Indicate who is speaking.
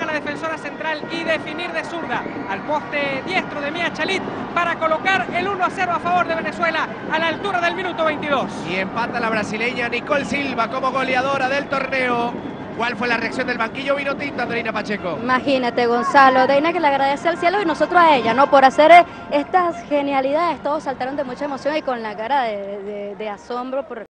Speaker 1: a la defensora central y definir de zurda al poste diestro de Mia Chalit para colocar el 1 a 0 a favor de Venezuela a la altura del minuto 22.
Speaker 2: Y empata la brasileña Nicole Silva como goleadora del torneo. ¿Cuál fue la reacción del banquillo Vinotinta, Andreina Pacheco?
Speaker 3: Imagínate, Gonzalo, Deina que le agradece al cielo y nosotros a ella, ¿no? Por hacer eh, estas genialidades, todos saltaron de mucha emoción y con la cara de, de- de asombro por